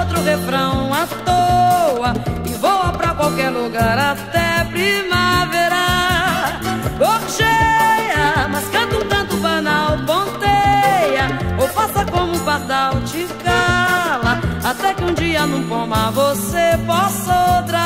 outro refrão à toa e voa pra qualquer lugar até primavera. cheia, mas canta um canto banal, ponteia, ou faça como um pardal te cala, até que um dia num pomar você possa outra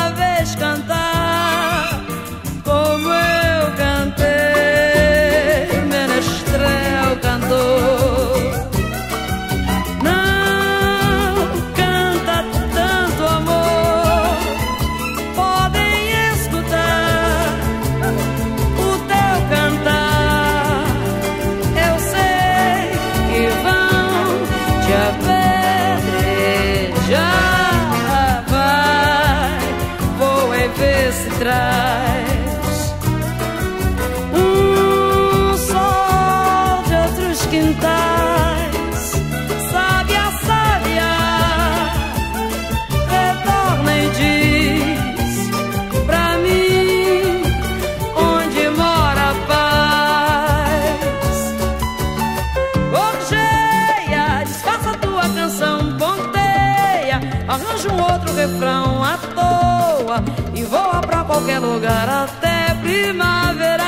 arranjo um outro refrão à toa e voa pra qualquer lugar até primavera.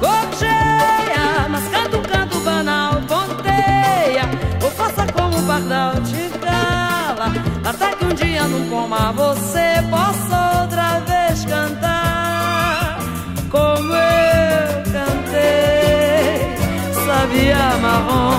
Gorjeia, mas canto um canto banal, ponteia, ou faça como o pardal te cala, até que um dia no coma você possa outra vez cantar como eu cantei, sabia marrom.